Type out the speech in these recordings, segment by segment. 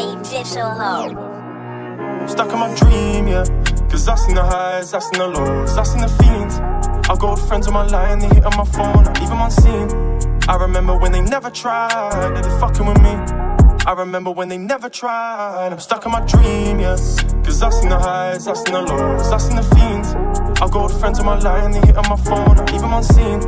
official hoe. Stuck in my dream, yeah. Cause I seen the highs, I seen the lows, I seen the fiends. I got old friends on my line, they hit on my phone, even on scene. I remember when they never tried, they fucking with me. I remember when they never tried. I'm stuck in my dream, yeah. Cause I seen the highs, I seen the lows, I seen the fiends. I got old friends on my line, they hit on my phone, even on scene.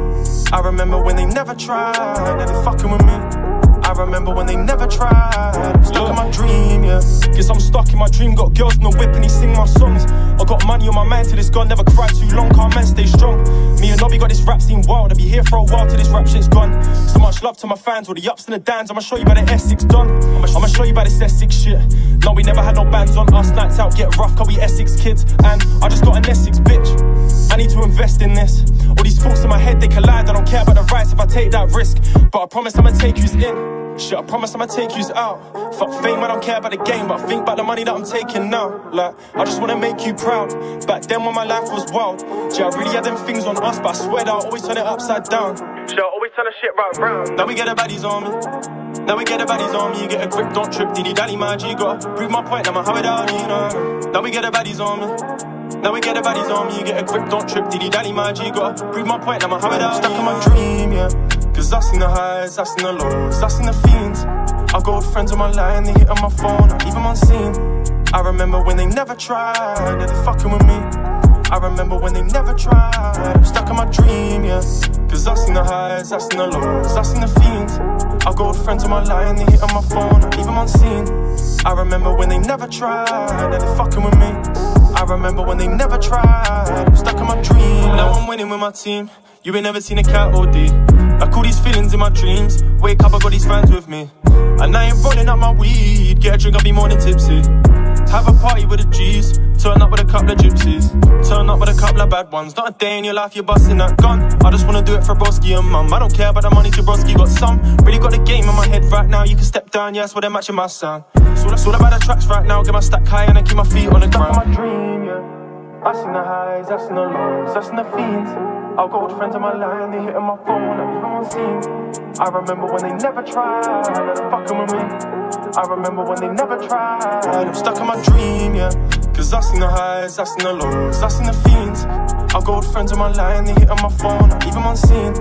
I remember when they never tried, they fucking with me. I remember when they never tried. Stuck in my dream, yeah. Guess I'm stuck in my dream. Got girls in the whip and he sing my songs. I got money on my mind till this gone. Never cry too long, can't man stay strong. Me and Nobby got this rap scene wild. I'll be here for a while till this rap shit's gone. So much love to my fans, all the ups and the downs. I'ma show you about the Essex done. I'ma, I'ma show you about this Essex shit. No, we never had no bands on us. Nights out, get rough, cause we Essex kids. And I just got an Essex bitch. I need to invest in this. All these thoughts in my head, they collide. I don't care about the rights if I take that risk. But I promise I'ma take you in. Shit, I promise I'ma take you out. Fuck fame, I don't care about the game, but I think about the money that I'm taking now. Like, I just wanna make you proud. Back then when my life was wild, yeah, I really had them things on us, but I swear that I always turn it upside down. Shit, I always turn the shit right round. Now we get the baddies on me. Now we get the baddies on me. You get a grip, don't trip, diddy daddy, my G. Gotta prove my point, I'm a how it out, you know. Now we get the baddies on me. Now we get the baddies on me. You get a grip, don't trip, diddy daddy, my. Gotta prove my point, I'm a how it out. Stuck in my dream, yeah. Cause I seen the highs, I seen the lows, I seen the fiends. I got old friends on my line, they hit on my phone, even on scene. I remember when they never tried, yeah, they fucking with me. I remember when they never tried. I'm stuck in my dream, yeah. Cause I seen the highs, I seen the lows, I seen the fiends. I got old friends on my line, they hit on my phone, even on scene. I remember when they never tried, yeah, they fucking with me. I remember when they never tried. Stuck in my dream. Now I'm winning with my team. You ain't never seen a cat OD. I call these feelings in my dreams. Wake up, I got these fans with me. And I ain't rolling up my weed. Get a drink, I'll be more than tipsy. Have a party with the G's. Turn up with a couple of gypsies. Turn up with a couple of bad ones. Not a day in your life, you're busting that gun. I just wanna do it for broski and mum. I don't care about the money to broski, got some. Really got the game in my head right now. You can step down, yeah, that's what they're matching my sound. So that's all about the tracks right now. Get my stack high and I keep my feet on the ground. my dream, yeah. I seen the highs, I seen the lows, I seen the fiends. I've got old friends on my line, they hitting my phone, I'm even on scene. I remember when they never tried, fucking with me. I remember when they never tried. I'm stuck in my dream, yeah. Cause I seen the highs, I seen the lows, I seen the fiends. I've got friends on my line, they hit on my phone, I'm even on scene.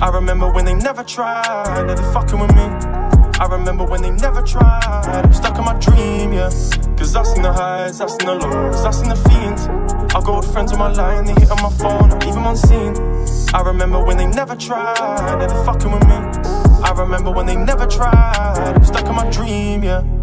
I remember when they never tried, they're fucking with me. I remember when they never tried. I'm stuck in my dream, yeah. Cause I seen the highs, I seen the lows, I seen the fiends. I got friends on my line, they hit on my phone, I'm even on scene. I remember when they never tried, they're fucking with me. I remember when they never tried. I'm stuck in my dream, yeah.